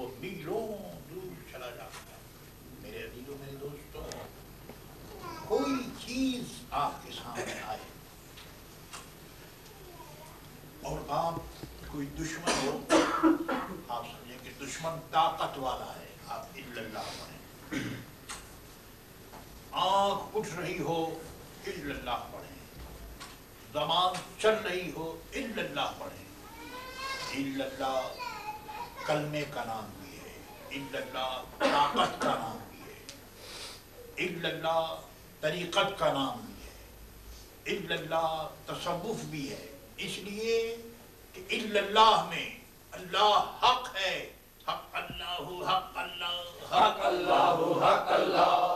वो मीलों दूर चला जाता है। मेरे अजीजों मेरे दोस्तों, कोई चीज़ आपके सामने आए। और आप कोई दुश्मन हो, आप समझे कि दुश्मन ताकत वाला है, आप इल्लल्लाह पढ़ें आँख उठ रही हो, इल्लल्लाह पढ़े जबान चल रही हो, इल्लल्लाह पढ़ें इल्लल्लाह कलमे का नाम भी है। इल्लल्लाह, ताकत का नाम भी है। इल्लल्लाह, तरीक़त का नाम भी है। इल्लल्लाह, तसव्वुफ भी है। इसलिए कि इल्लल्लाह में अल्लाह हक है। हक अल्लाह हक अल्लाह हक अल्लाह हक अल्लाह।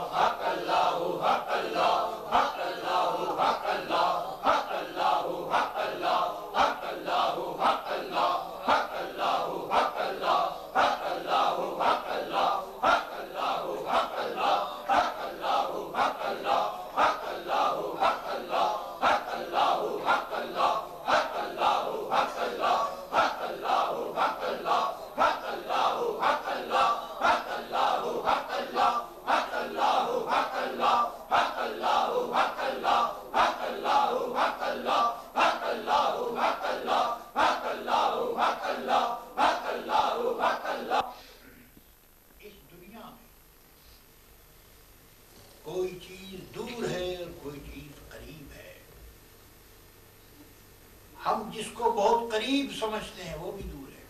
जिसको बहुत करीब समझते हैं, वो भी दूर है।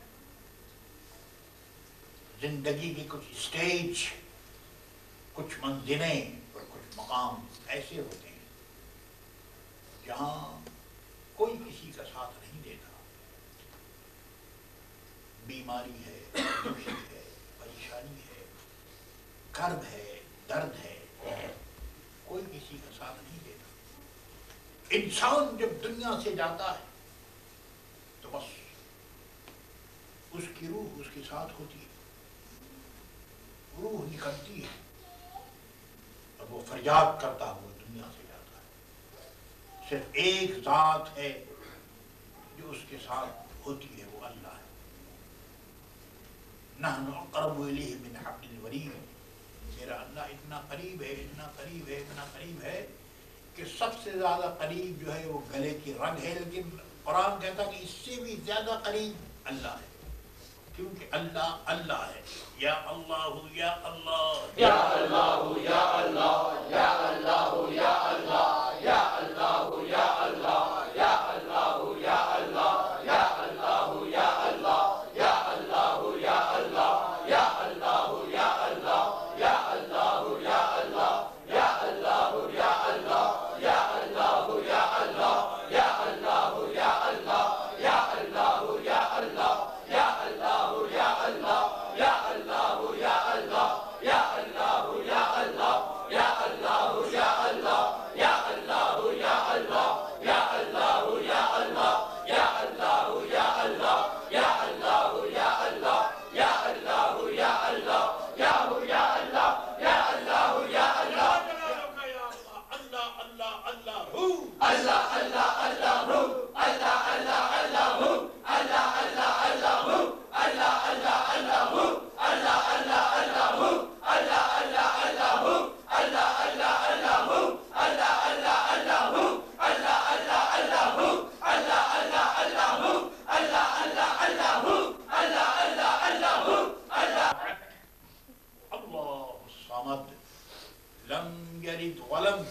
ज़िंदगी की कुछ स्टेज कुछ मंजिलें और कुछ मकाम ऐसे होते हैं, जहाँ कोई किसी का साथ नहीं देता। बीमारी है, दुखी है, परेशानी है कर्ब है, दर्द है, कोई किसी का साथ नहीं देता। इंसान जब दुनिया से जाता है तो बस उसकी रूह उसके साथ होती है। रूह निकलती है। और वो फरियाद करता हुआ दुनिया से जाता है। सिर्फ़ एक जात है जो उसके साथ होती है, वो अल्लाह है। वरीद मेरा अल्लाह इतना करीब है, इतना करीब है, इतना करीब है कि सबसे ज़्यादा करीब जो है वो गले की रंग है, लेकिन कुरान कहता कि इससे भी ज़्यादा करीब अल्लाह है क्योंकि अल्लाह अल्लाह है या अल्लाह या अल्लाह या अल्लाह या अल्लाह या अल्लाह या अल्लाह या अल्लाह या अल्लाह या अल्लाह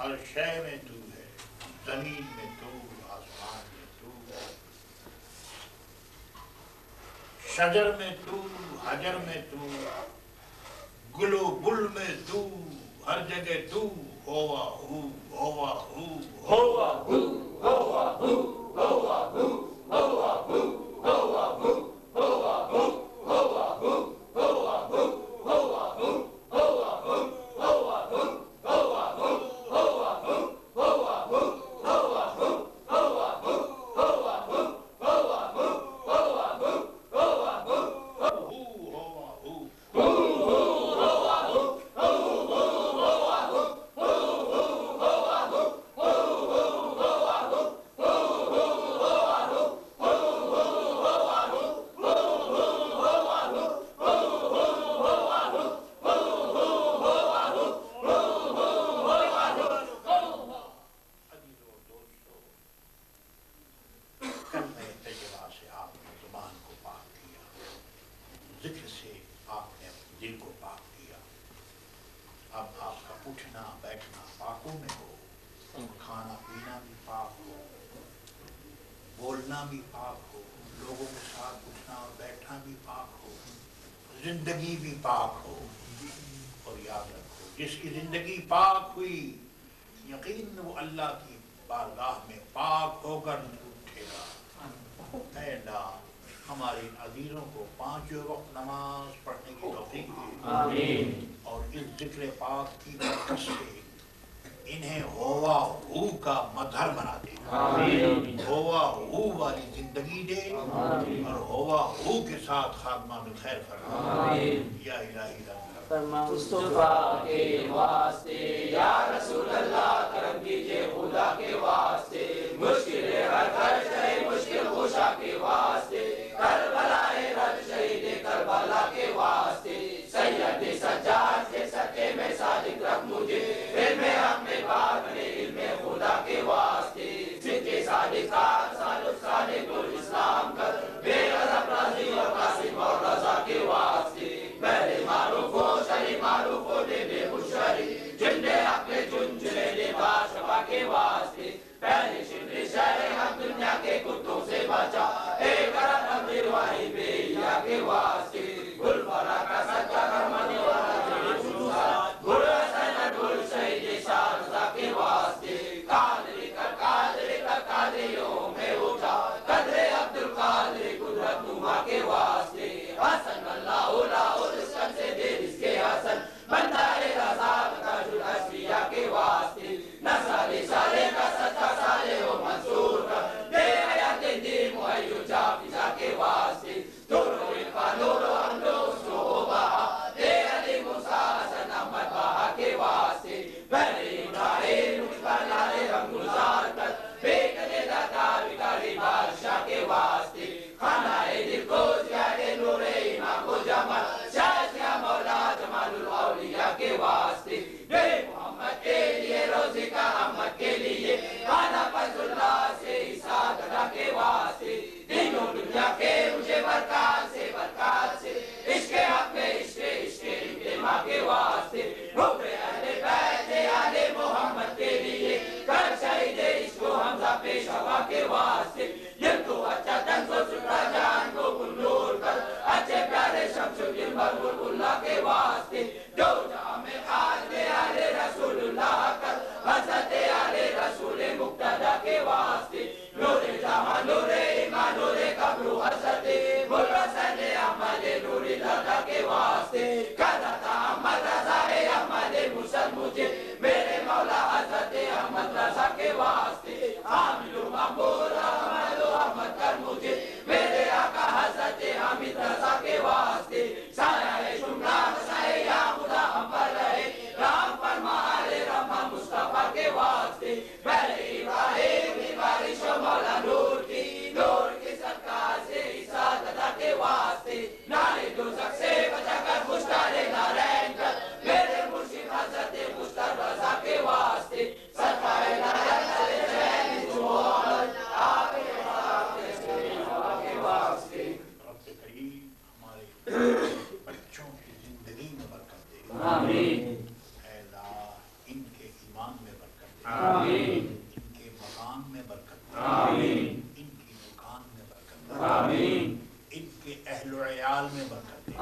हर शय में तू है, ज़मीन में तू, आसमान में तू शजर में तू, हजर में तू, गुलो गुल में तू, हर जगह तू, होवा हु होवा हु होवा हु होवा हु होवा हु होवा हु। चलना भी पाप हो लोगों के साथ उठना और बैठना भी पाप हो ज़िंदगी भी पाप हो और याद रखो जिसकी ज़िंदगी पाक हुई यकीन वो अल्लाह की बारगाह में पाक होकर उठेगा। हमारे अजीजों को पाँचों वक्त नमाज़ पढ़ने की तोफीक और इस ज़िक्र पाक की बरकत से इन्हें होवा हु का मधर बना दे। होवा हु वाली ज़िंदगी दे और होवा हु के साथ खात्मा में खैर फरमा या के वास्ते या रसूल अल्लाह करम कीजिए खुदा के वास्ते।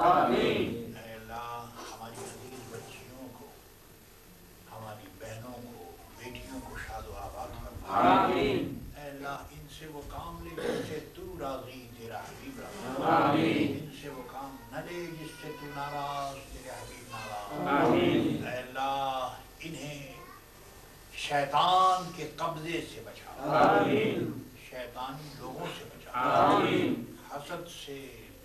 आमीन हमारी अज़ीज़ बच्चियों को हमारी बहनों को बेटियों को शाद आबाद फरमा इनसे वो काम ले जिससे तू राज़ी तेरा हबीब राज़ी इनसे वो काम न ले जिससे तू नाराज़ तेरे हबीब नाराज़ अल्लाह इन्हें शैतान के कब्जे से बचा शैतानी लोगों से बचा हसद से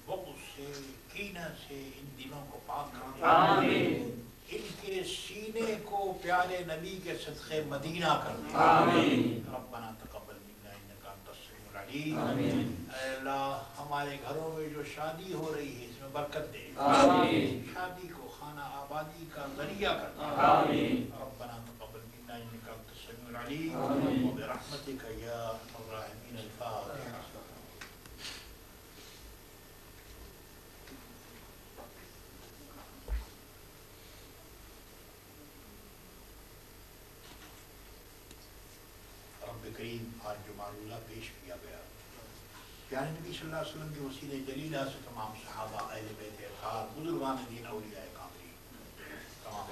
बुग़्ज़ से कीना से इन दिलों को पाक आमीन। इनके सीने को प्यारे नबी के सदक़े मदीना कर दे। आमीन। रब्बना तक़ब्बल मिन्ना इन्नका अंतस समीउल अलीम। आमीन। अल्लाह हमारे घरों में जो शादी हो रही है इसमें बरकत दे। आमीन। शादी को खाना आबादी का ज़रिया कर दे। आमीन। रब्बना तक़ब्बल मिन्ना इन्नका अंतस समीउल अलीम। आमीन। व बिरहमतिका या अरहमर राहिमीन अल-फातिहा आज जो मामला पेश किया गया प्यारे नबी सल्लल्लाहु अलैहि वसल्लम के वसीले जलीला से तमाम सहाबा, अहले बैत अतार बुजुर्गान दीन, औलिया कामरी तमाम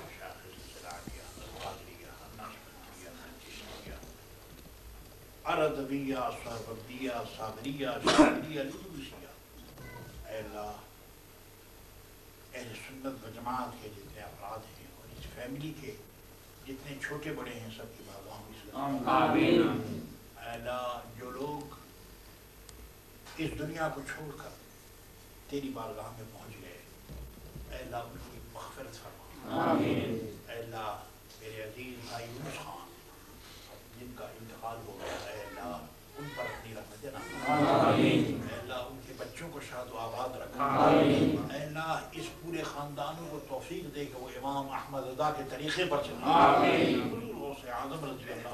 अरदविया, सरबदिया, सादरिया शादरिया लुलूसिया। अल्लाह, अहले सुन्नत व जमात के जितने अफराद हैं और इस फैमिली के जितने छोटे बड़े हैं, सबकी सलाम आमीन। अल्लाह जो लोग इस दुनिया को छोड़कर तेरी बारगाह में पहुँच गए। उनकी फरमा। अल्लाह मेरे अज़ीज़ भाई यूनुस खान जिनका इंतकाल हो गया है अल्लाह उन पर अपनी रहमत देना उनके बच्चों को शाद आबाद रखा। इस पूरे खानदानों को तौफीक दे कि वो इमाम अहमद रजा के तरीके पर चले। आज़म रज़ी अल्लाह